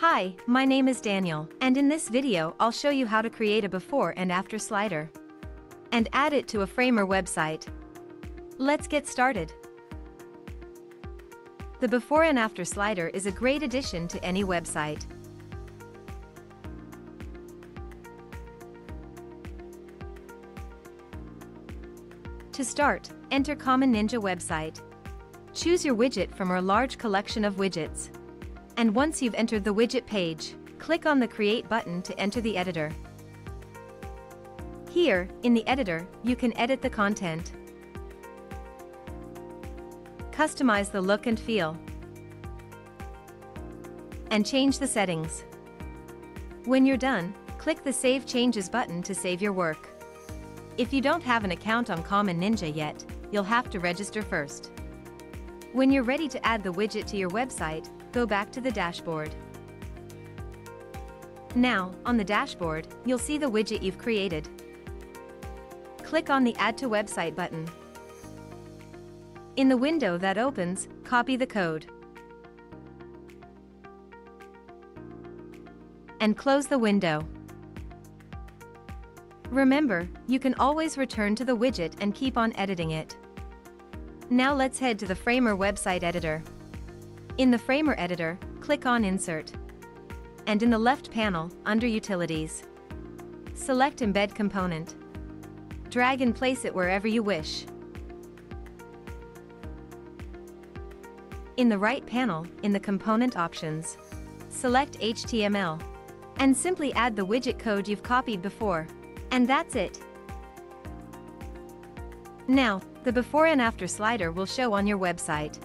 Hi, my name is Daniel, and in this video I'll show you how to create a before and after slider. And add it to a Framer website. Let's get started. The before and after slider is a great addition to any website. To start, enter Common Ninja website. Choose your widget from our large collection of widgets. And once you've entered the widget page, click on the Create button to enter the editor. Here, in the editor, you can edit the content. Customize the look and feel. And change the settings. When you're done, click the Save Changes button to save your work. If you don't have an account on Common Ninja yet, you'll have to register first. When you're ready to add the widget to your website, go back to the dashboard. Now, on the dashboard, you'll see the widget you've created. Click on the Add to Website button. In the window that opens, copy the code. And close the window. Remember, you can always return to the widget and keep on editing it. Now let's head to the Framer website editor. In the Framer editor, click on Insert. And in the left panel, under Utilities, select Embed Component. Drag and place it wherever you wish. In the right panel, in the Component Options, select HTML. And simply add the widget code you've copied before. And that's it. Now, the before and after slider will show on your website.